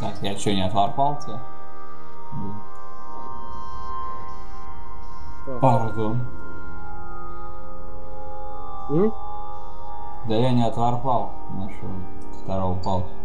Так, я что, не отворпался? Пардон. Да я не отворпал нашего второго палки.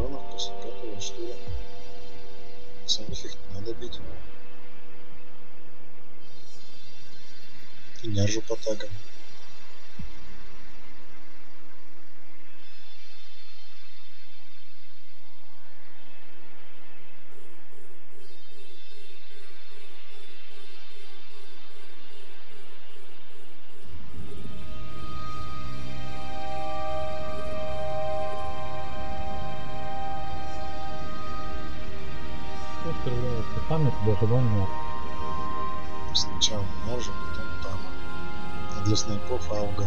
То дронов после пятого штура. Самих их надо бить. И держу по тагам. Сами, даже война. Сначала нержу, потом там. А для снайпов ауга.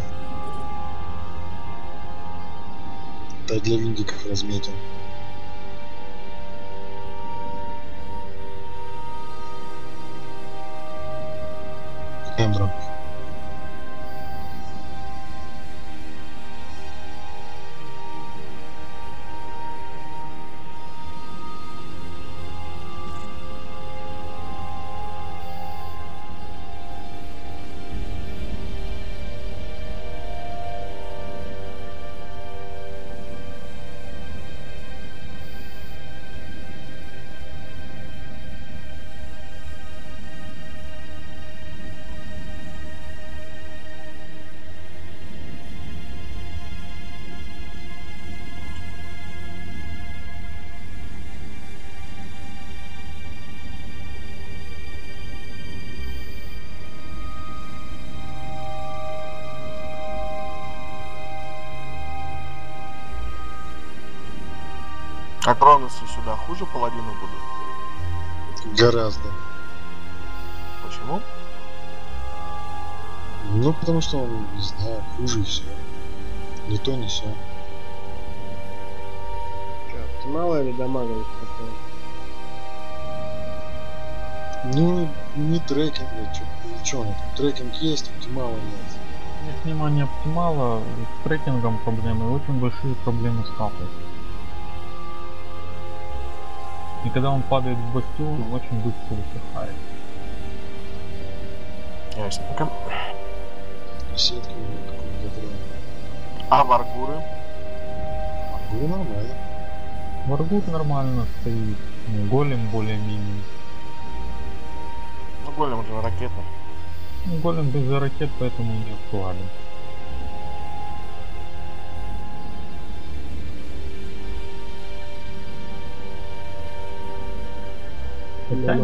Да для виндиков разметил. А Кроносы сюда хуже паладины будут? Гораздо. Почему? Ну, потому что он, не знаю, хуже и все. Не то, не все. Чё, оптимала или дамага такое? Ну, не трекинг, что он там? Трекинг есть, оптимала нет. Нет внимания оптимала, с трекингом проблемы, очень большие проблемы с капой. И когда он падает в бастион, он очень быстро высыхает. Ясненько. И сетки. А варгуры? Ну, нормально. Варгут нормально стоит, ну, голем более-менее. Ну, голем же ракета. Ну, голем без ракет, поэтому не актуален. А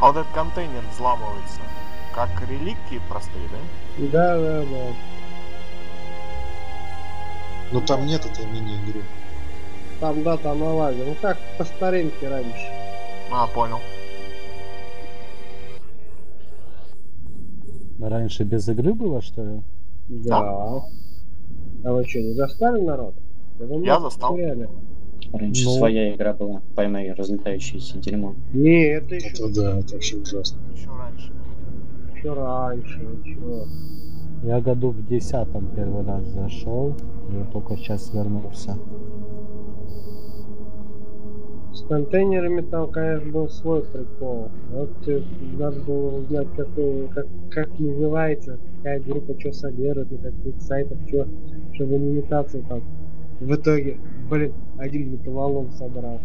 вот этот контейнер взламывается. Как реликвии простые, да? Да, да, да. Но там нет этой мини-игры. Там, да, там на лаге. Ну как по старинке раньше. А, понял. Раньше без игры было, что ли? Да. А вы что, не застали народ? думал, Я застал. потеряли. Раньше Ну. своя игра была, поймай разлетающееся дерьмо. Не, это еще, Это да, это вообще ужасно. Еще раньше. еще раньше. Ничего. Я году в десятом первый раз зашел, и только сейчас вернулся. С контейнерами там, конечно, был свой прикол. Вот э, надо было узнать, какой, как, как называется, какая группа что содержит, на каких сайтах, что, чтобы не метаться там. В итоге, блин, один металлолом собрал.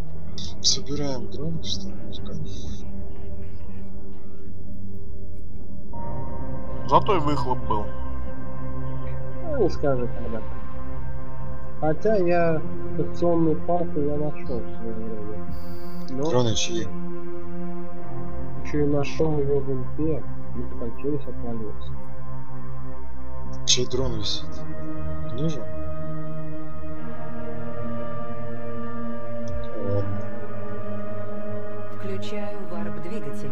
Собираем дрон, что ли? Зато и выхлоп был. Ну, не скажи когда-то. Хотя я стационную парту я нашел в свое время. Но Дроны чьи? еще и нашел ее в инфе, и через отвалился. Чей дрон висит? Ниже? Ладно. Включаю варп-двигатель.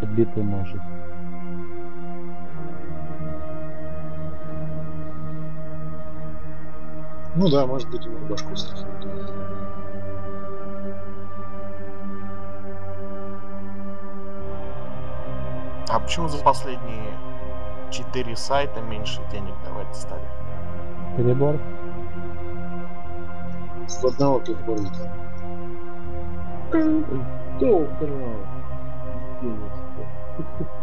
Отбитый может. Ну да, может быть, ему башку стряхнуть. А почему за последние четыре сайта меньше денег давать стали? Перебор. В одного перебор летал. Кто украл? Денежки.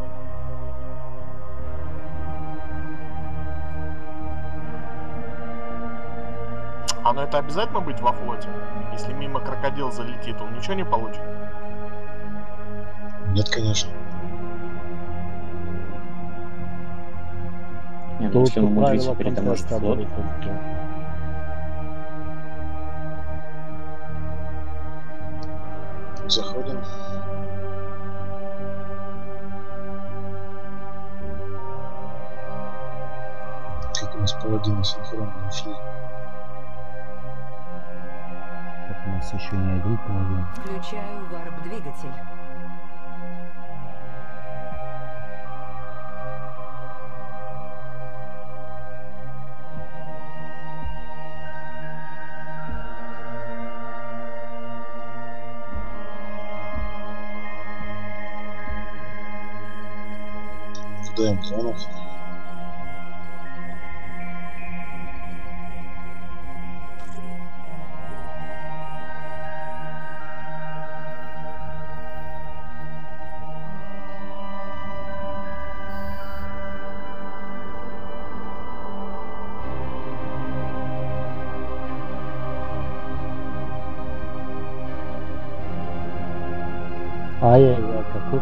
А ну это обязательно быть во флоте? Если мимо крокодил залетит, он ничего не получит? Нет, конечно. Не, ну если он умудрится контеста флот, Заходим. Как у нас паладины синхронно ушли. У нас еще не один половин. Включаю варп-двигатель. Ожидаем дронов.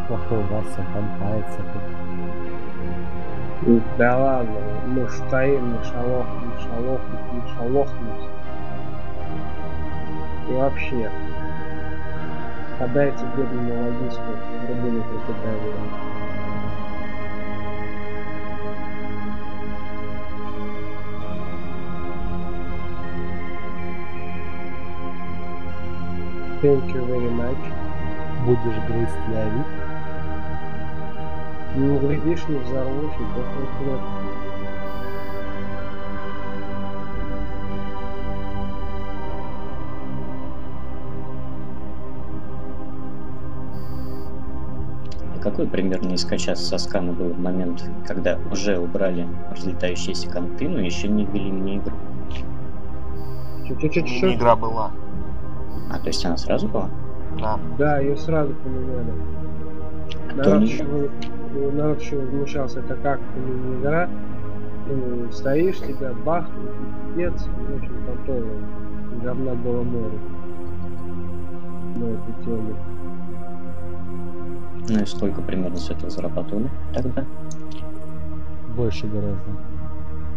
Плохой у вас окончается тут. Да ладно, мы стоим, не шалох, не шалох, не шалохнуть. И вообще, когда эти бедные логистку рубили прикидали. Thank you very much. Будешь грызть явик. Ну, глядишь, не взорвусь, и такой хлеб. А какой примерно искача со скана был в момент, когда уже убрали разлетающиеся конты, но еще не ввели мне игру? Чё-чё-чё-чё? Игра была. А, то есть она сразу была? Да. Да, ее сразу поменяли. Кто Народ не- народ еще возмущался, это как не игра. Ну, стоишь, тебя бах, пипец, в общем, там тоже говна было море. На эту тему. Ну и сколько примерно с этого зарабатывали тогда? Больше гораздо.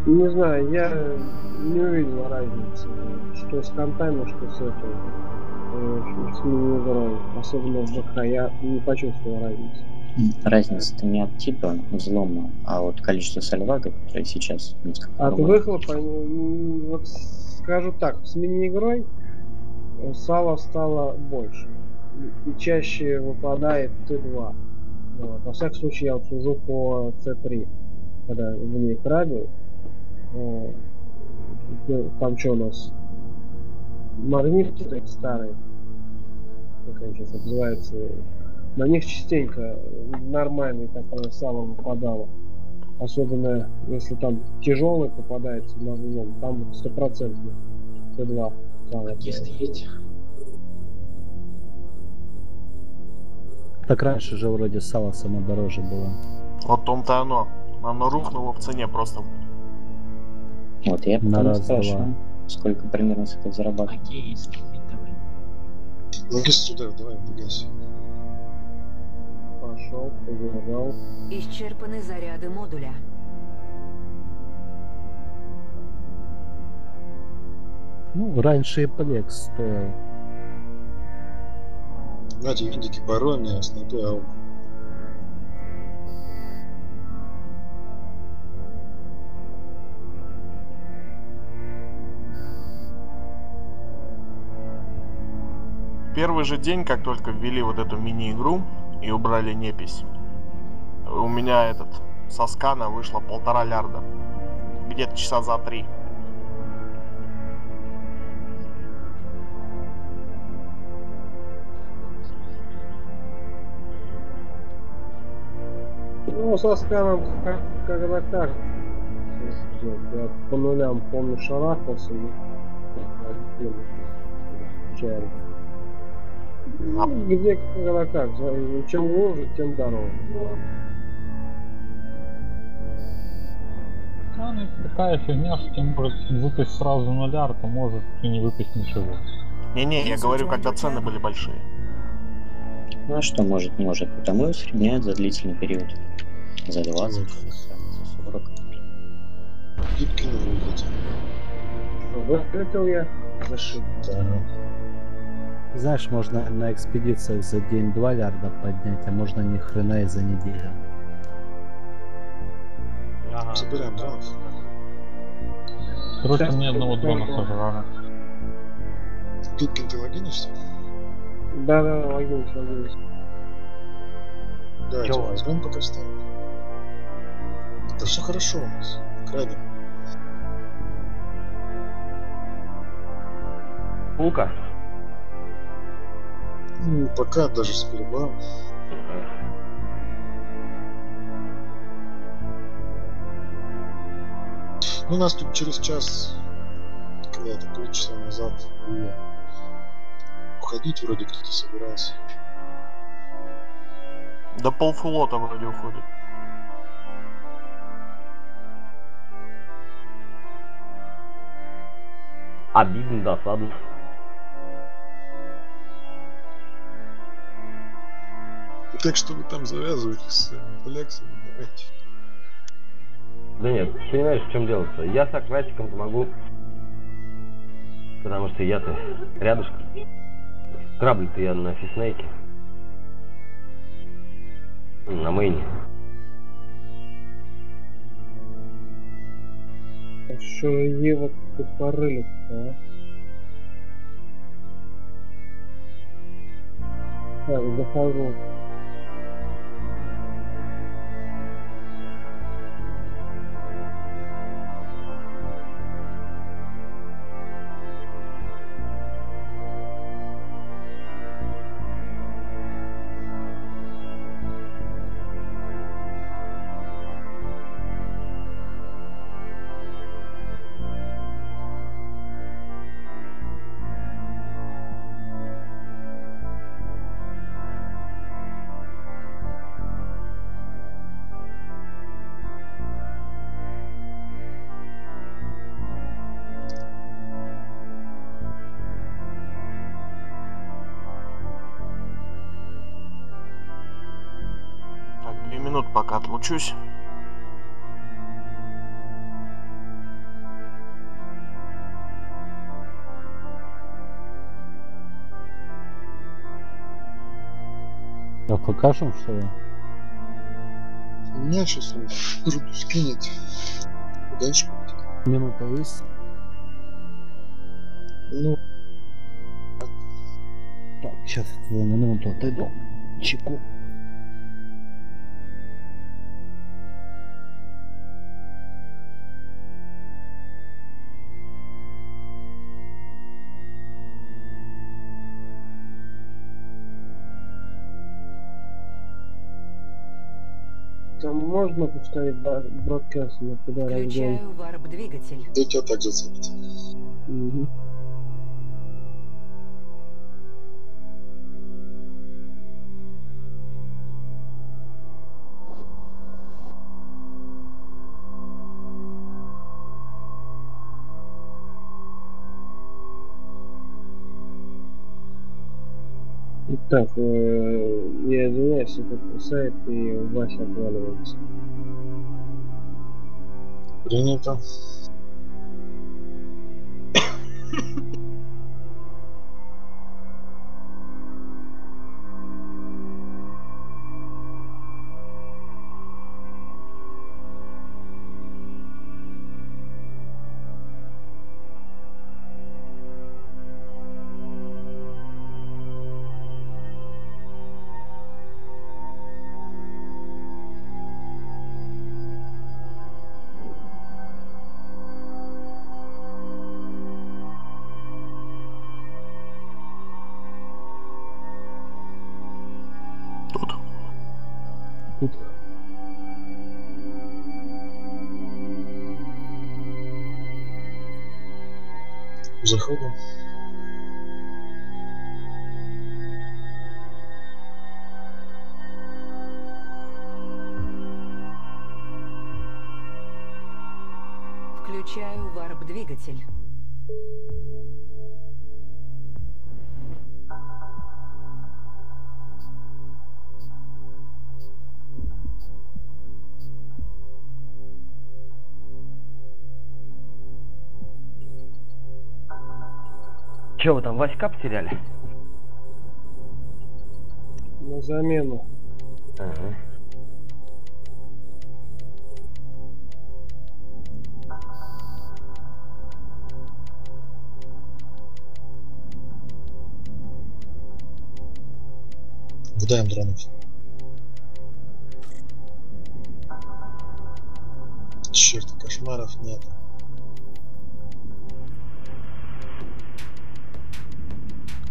Не знаю, я не увидел разницы, что с контами, что с этой. э, С мини-игрой. Особенно в БК я не почувствовал разницы. Разница-то не от типа взлома, а от количества сальвагов, которые сейчас несколько От другое. выхлопа, м, вот скажу так, с мини-игрой э, сала стало больше. И- чаще выпадает Т2. Вот. Во всяком случае, я вот сужу по С3, когда в ней крабил. Вот. Ну, Там что у нас? Магниты вот эти старые. Как они сейчас называются? На них частенько нормальное такое сало выпадало. Особенно если там тяжелый попадается на взлом, там стопроцентно Т2. самое Логист первое. есть. Так раньше же вроде сало само дороже было. Вот том-то оно. Оно рухнуло в цене просто. Вот я На потом раз-два. спрашиваю, сколько примерно с этого зарабатывает. Логист туда, давай, выгайся. Пошел, побежал. Исчерпаны заряды модуля. Ну, раньше и Плекс стоил. Знаете, индики бароны, снайпы аук. Первый же день, как только ввели вот эту мини-игру и убрали непись, у меня этот со скана вышло полтора лярда. Где-то часа за три. Ну, со сканом когда как. Я по нулям помню шарахался. и один чарик. А- Ну, где когда как. Чем глубже, тем дороже. Ну, ну, такая фигня, что тебе может выпасть сразу нуляр, то может и не выпасть ничего. Не-не, я говорю, когда цены были большие. Ну а что может, может, потому и усредняют за длительный период. За 20, Вот. за 40. Гибкий я. Зашиб. Знаешь, можно на экспедициях за день 2 лярда поднять, а можно ни хрена и за неделю. Собираем дронов. Короче, Сейчас мне одного дрона сожрали. Гибкин, ты логинишься? Да, да, логинись, логинись. Давайте Чё? возьмем пока ставим. Да все хорошо у нас. Крадем. Лука. Ну, пока даже с перебором. Ну, у нас тут через час, когда-то полчаса назад, было уходить вроде кто-то собирался. Да полфлота вроде уходит. Обидно, досадно. Так что вы там завязываете с Алексом, давайте. Да нет, понимаешь, в чем дело-то? Я с Акватиком могу. Потому что я-то рядышком. Крабль-то я на фиснейке. На мейне. Что же Ева тупорылись а? Так, захожу. Отлучусь. А покажем, что ли? У меня сейчас руку скинет. Будет. Минута есть? Ну, Так, сейчас я на минуту отойду. Чеку. Можно поставить бродкаст на куда разгон? Включаю варп-двигатель. Да тебя так зацепит. Мгм. Так, э, я извиняюсь, это сайт и Вася отваливается. Принято. Заходим. Включаю варп-двигатель. Че вы там, Васька потеряли? На замену. Ага. Вдаем дронов. Черт, кошмаров нет.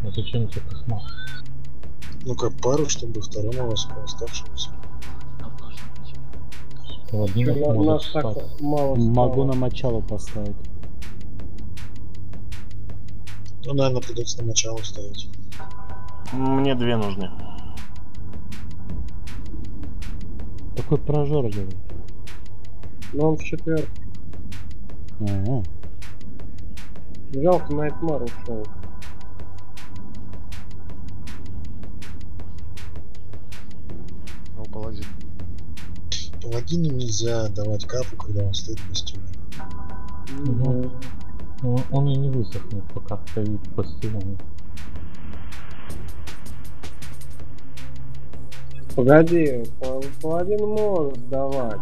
А зачем тебе космос? Ну-ка, пару, чтобы второму вас оставшемуся. На- может нас так спать. мало могу на мочалу поставить. Ну, наверное, придется на начало ставить. Мне две нужны. Такой прожорливый. Но он в четверг. Ага. Жалко, Найтмар ушел. Паладин. Паладину нельзя давать капу, когда он стоит в костюме. Ну, Он, он и не высохнет, пока стоит по стилу. Погоди, па- паладин может давать.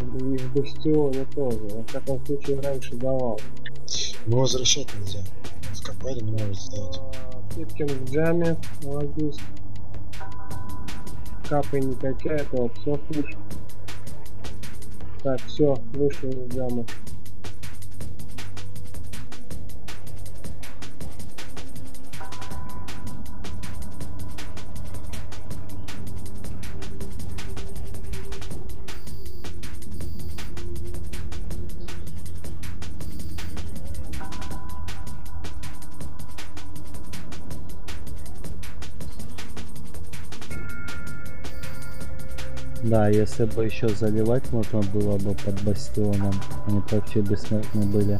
И в бастионе тоже. Во всяком случае, раньше давал. Но возвращать нельзя. В компании не может ставить. Пипкин в джаме, молодец. Капы не качает, все слышь. Так, все, вышел из джама. Да, если бы еще заливать можно было бы под бастионом, они вообще бессмертны были.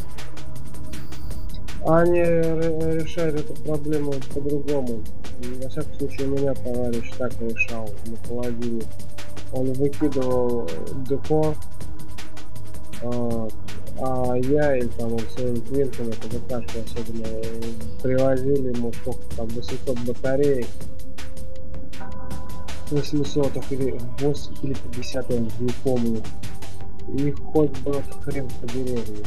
Они ре- решают эту проблему по-другому. И, Во всяком случае, у меня товарищ так решал на паладине. Он выкидывал депо, а, я или там он своим квинтом, это ВКшку особенно, привозили ему сколько там, 800 батареек. 800 или 8 или 50, я не помню. И хоть бы хрен по деревне.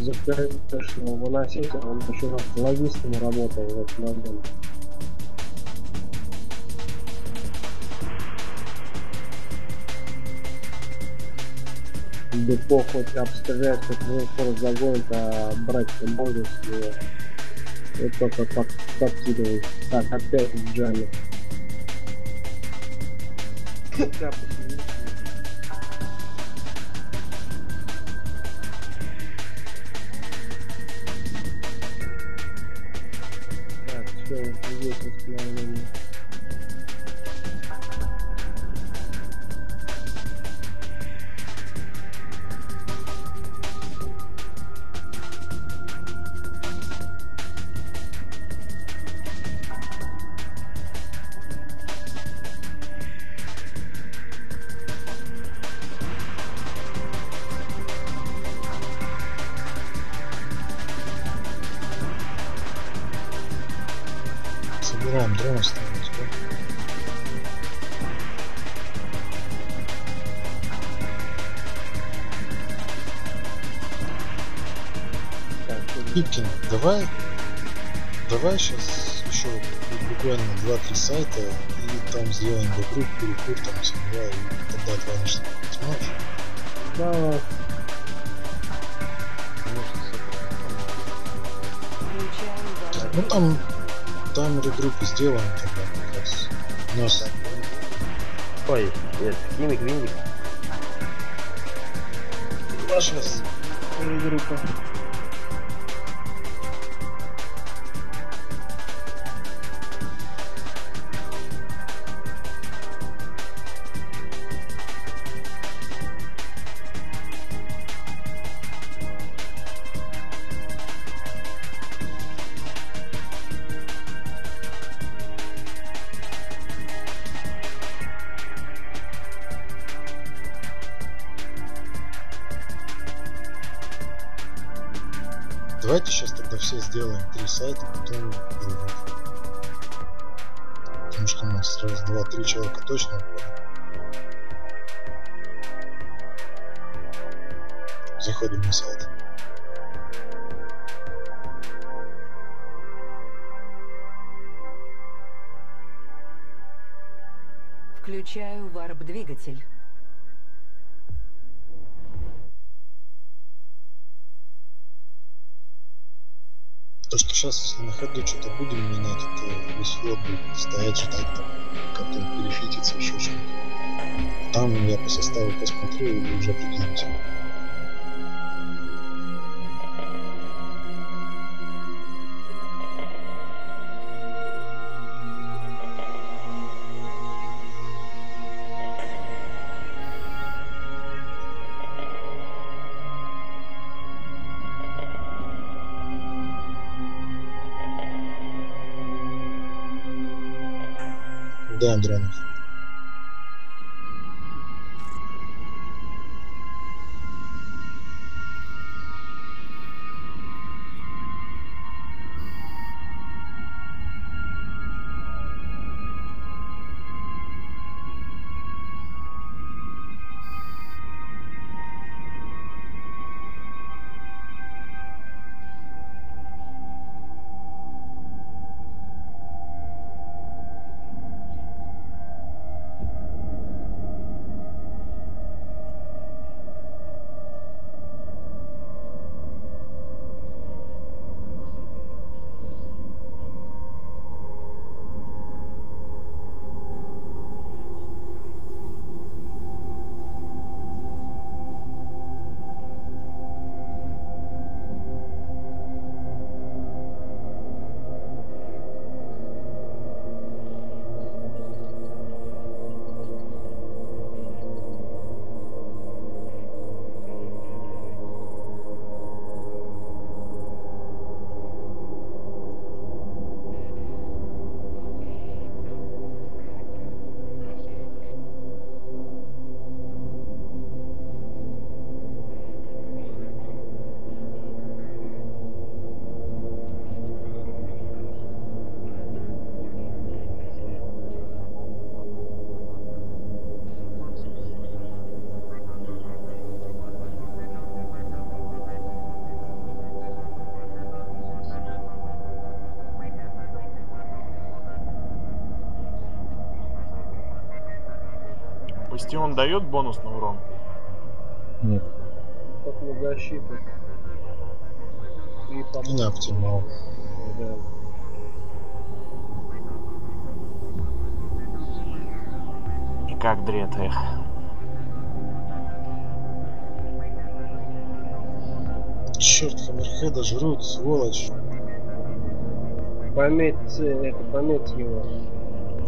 За конечно, выносить, он еще раз логистом работал в этот момент. Депо хоть обстрелять, хоть загонит, а брать не может с него. И только так подкидывает. Так, опять в джаме. Хотя посмотреть. Так, перекур, там семья, и тогда отвалишься. Сможешь? Давай. Включаю Ну там, там регруппу сделаем тогда как раз. У нас Ой, нет, Химик, Винник. сейчас группа. У нас раз, два, три человека точно уходят. Заходим на сайт. Включаю варп-двигатель. То, что сейчас, если на ходу что-то будем менять, это весь флот будет стоять, ждать там, как там перефитится, еще что-нибудь. Там я по составу посмотрю и уже определимся. Андронов. Бастион дает бонус на урон? Нет. Как на защиту. И И по на оптимал. да. как дред, эх. Черт, Хаммерхеда жрут, сволочь. Пометь цель, это пометь его.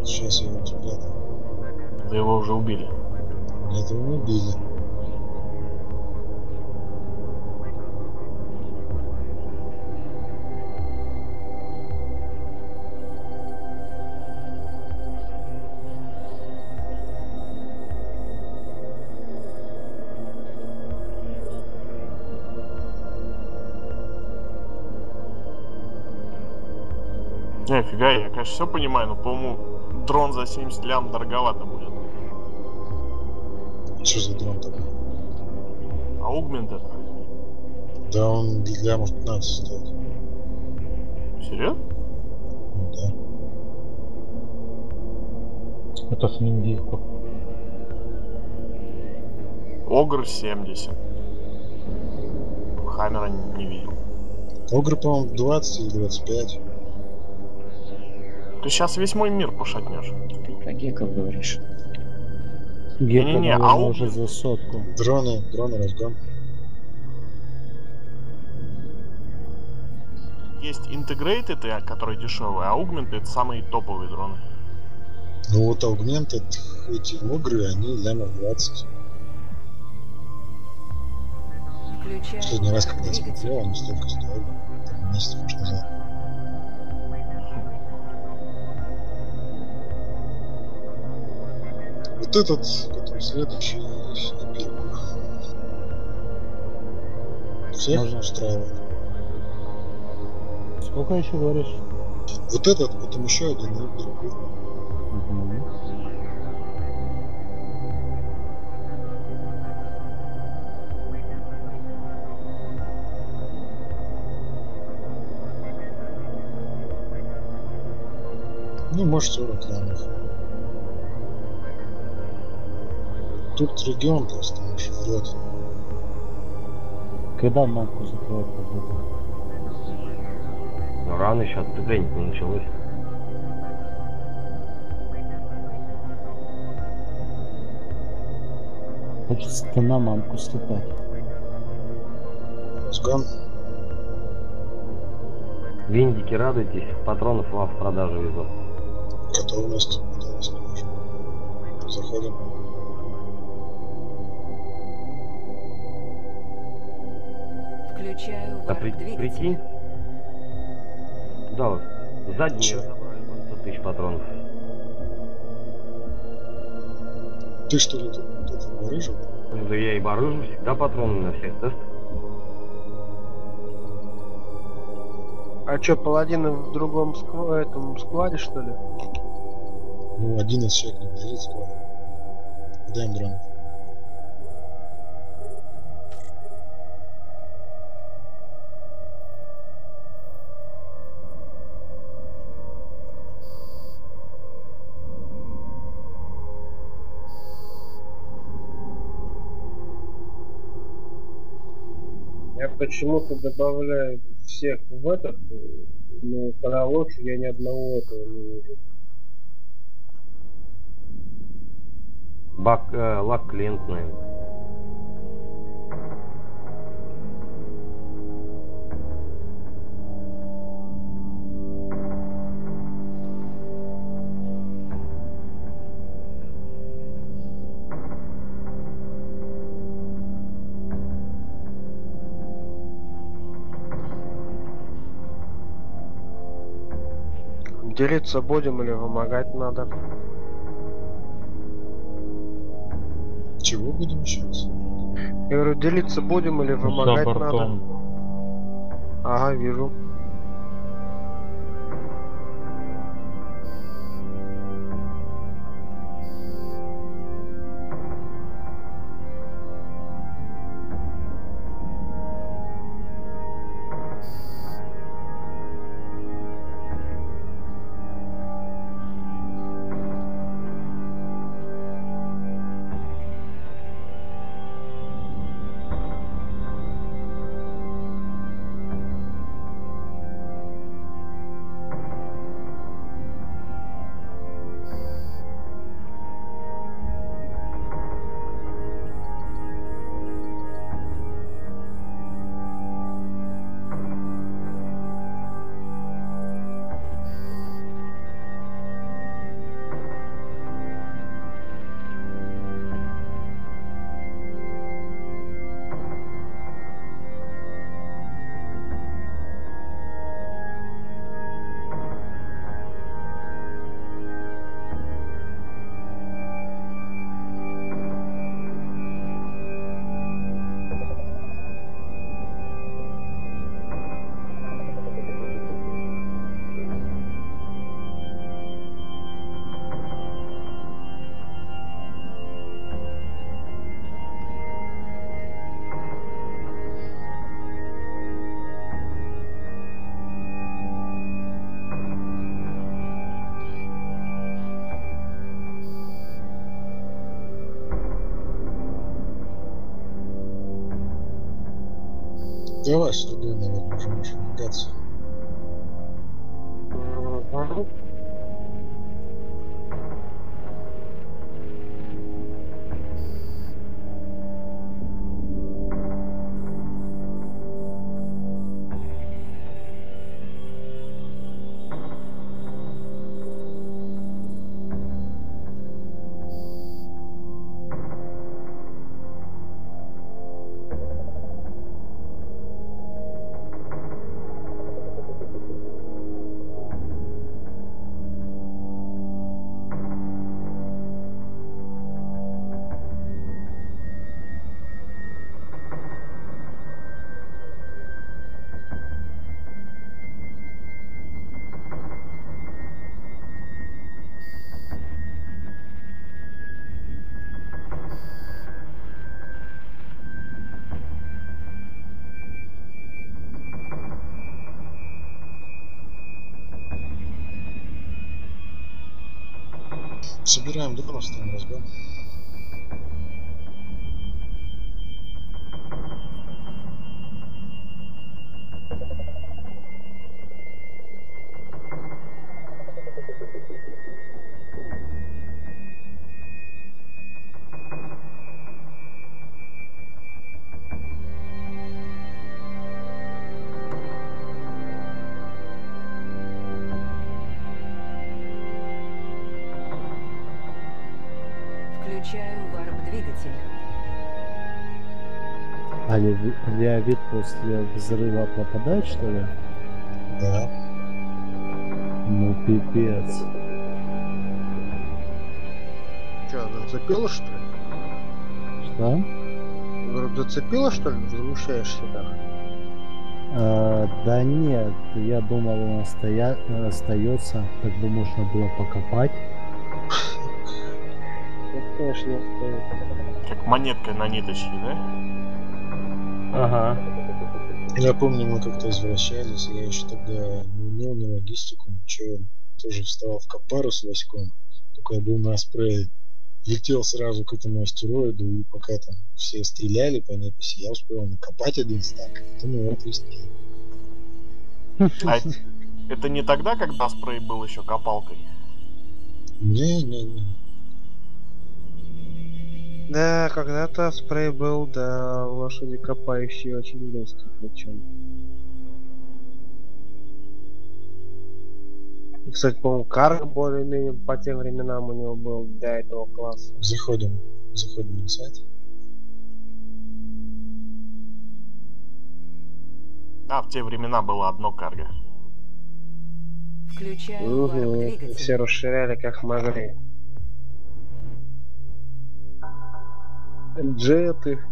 Сейчас я его спрятал. Да его уже убили. Не убили. Не, фига, я, конечно, все понимаю, но, по-моему, дрон за 70 лям дороговато будет. Что за дрон такой? Аугмент это. Да он для может 15 стоит. Серьезно? Ну да. Это с Миндийков. Огр 70. Хаммера не, не видел. Огр, по-моему, 20 или 25. Ты сейчас весь мой мир пошатнешь. Ты про геков говоришь. Гека, Не-не-не, наверное, ау. уже за сотку. Дроны, дроны, разгон. Есть интегрейты, которые дешевые, а аугменты это самые топовые дроны. Ну вот аугменты, эти огры, они лямов 20. Включаю Последний раз, когда двигатель. смотрел, они столько стоили. Там месяц может, назад. Вот этот, который следующий, не первый. Всех Можно. устраивает. Сколько еще говоришь? Вот этот, потом еще один, перебил. Мгм. Ну, может, 40 лямов. Тут регион просто уж врет. Когда манку закроют? погода? Но рано еще отступление не началось. Хочется на мамку ступать. Разгон. Виндики, радуйтесь, патронов вам в продажу везут. Готовность. Заходим. Включаю Да при- прикинь. Да, вот, сзади Чё? забрали по 100 тысяч патронов. Ты что ли тут, тут барыжил? Ну, Да я и барыжу, всегда патроны на всех тестах. А чё, паладины в другом сква- этом складе, что ли? Ну, 11 человек не влезет склад. Дай им дрон. Я почему-то добавляю всех в этот, но когда лучше я ни одного этого не вижу. Бак, э, лак клиент, наверное. Делиться будем или помогать надо? Чего будем еще раз? Я говорю, делиться будем или За помогать надо? Ага, вижу. Давай с трудом, наверное, уже можешь выдвигаться. Собираем ставим разбор. Включаю Леовид после взрыва пропадает, что ли? Да. Ну, пипец. Че, зацепило что ли? Что? Говорю, зацепило что ли? Возмущаешься так? А, да нет, я думал, он остоя... остается, как бы можно было покопать. Конечно, не стоит. Как монеткой на ниточке, да? Ага. Я помню, мы как-то возвращались, я еще тогда не умел на логистику, ничего, тоже вставал в Капару с Васьком, только я был на спрее, летел сразу к этому астероиду, и пока там все стреляли по неписи, я успел накопать один стак, потом его отвести. А это- это не тогда, когда спрей был еще копалкой? Не-не-не. Да, когда-то спрей был, да, лошади копающие очень быстро причем. И, кстати, по-моему, карг более-менее по тем временам у него был для этого класса. Заходим, заходим на сайт. А, в те времена было одно карго. Включаю Угу. Все расширяли как могли. Джеты,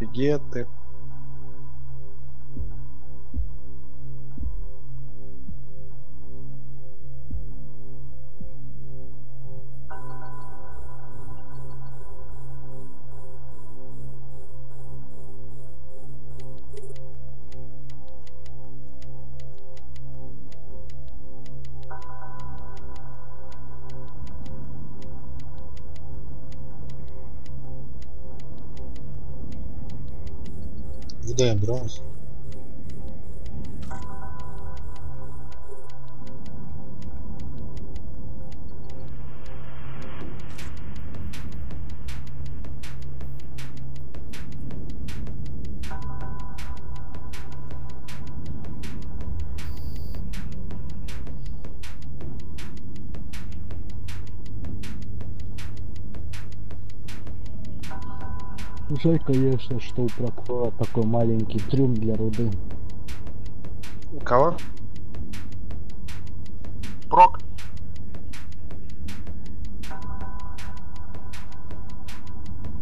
E ganha é bronze. Жаль, конечно, что у прокурора такой маленький трюм для руды. У кого? Прок.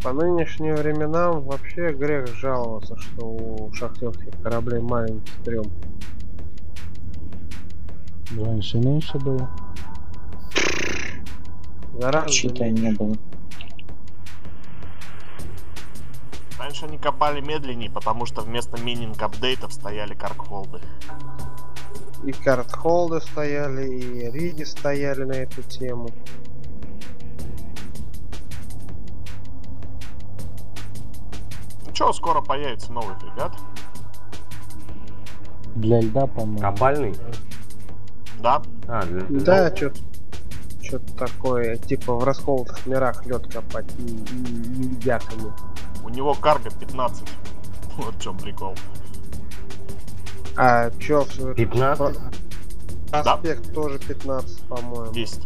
По нынешним временам вообще грех жаловаться, что у шахтерских кораблей маленький трюм. Раньше меньше было. Гораздо Считай, не было. Раньше они копали медленнее, потому что вместо мининг апдейтов стояли каркхолды. И картхолды стояли, и риги стояли на эту тему. Ну чё, скоро появится новый фрегат. Для льда, по-моему. Копальный? Да? А, для... Да, что-то что-то такое, типа в расколотых мирах лед копать и, и, и дяками. У него карго 15. Вот в чем прикол. А чё, 15? Аспект тоже 15, по-моему. 10.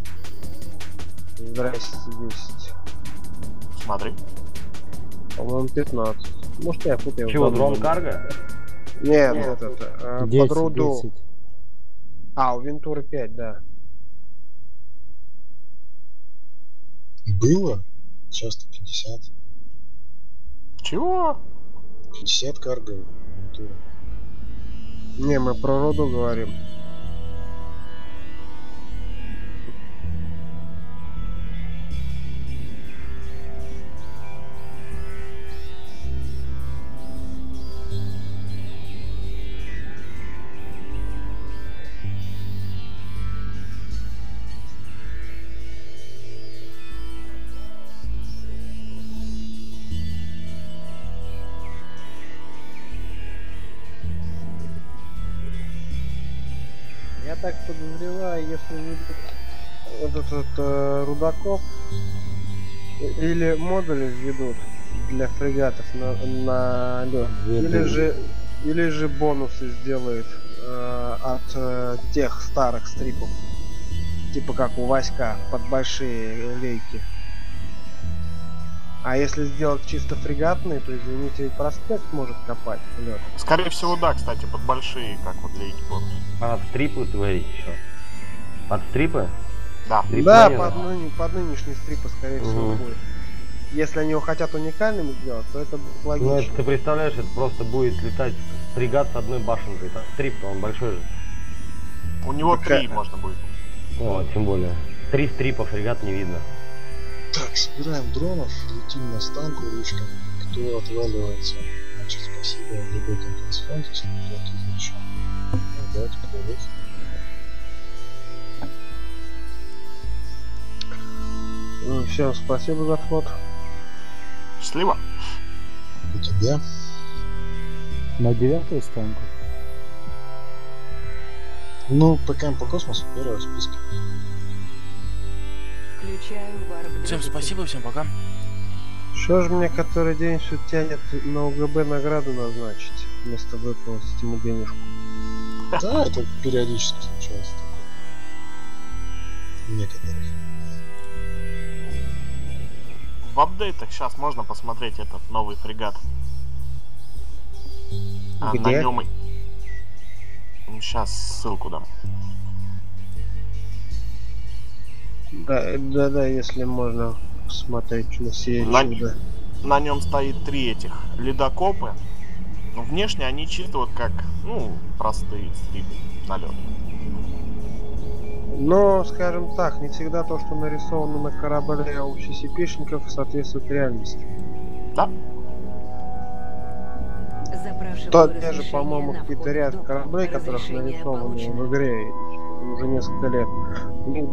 Здрасте, 10. Смотри. По-моему, 15. Может, я путаю. Чего, дрон карго? Нет, вот это. э, 10, под руду. 10. А, у Вентуры 5, да. Было? Часто 50. Чего? 50 карго. Вентура. Не, мы про руду говорим. Так подозреваю, если не вот этот э, рудокоп и- или модули введут для фрегатов на, на лед, или же или же бонусы сделает э, от э, тех старых стрипов, типа как у Васька под большие лейки. А если сделать чисто фрегатный, то извините, и проспект может копать лед. Скорее всего, да, кстати, под большие, как вот для экипажа. Под стрипы, ты говоришь, еще? Под стрипы? Да. Стрип Да, под, ныне- под нынешние стрипы, скорее всего, Мгм. будет. Если они его хотят уникальными сделать, то это будет Ну, логично. это ты представляешь, это просто будет летать фрегат с одной башенкой. Там стрип-то он большой же. У него Какая- три можно будет. О, тем более. Три стрипа фрегат не видно. Так, собираем дронов, летим на станку ручками. Кто отваливается, значит спасибо кто-то изучил. Ну, давайте поговорить. Ну, Всем спасибо за флот. Счастливо. У тебя На девятую станку. Ну, ПКМ по космосу первая в списке. Всем спасибо, всем пока. Что же мне который день все тянет на УГБ награду назначить, вместо выплатить ему денежку? Да, это периодически случается. такое. Некоторых. В апдейтах сейчас можно посмотреть этот новый фрегат. А на Где? нем Сейчас ссылку дам. Да, да, да, если можно посмотреть на сие На- чудо. На нем стоит три этих ледокопы. Но внешне они чисто вот как, ну, простые стрипы на лед. Но, скажем так, не всегда то, что нарисовано на корабле у CCP-шников, соответствует реальности. Да? Запрашиваю То, те же, по-моему, какие-то ряд кораблей, которых нарисованы получено. в игре уже несколько лет. У них до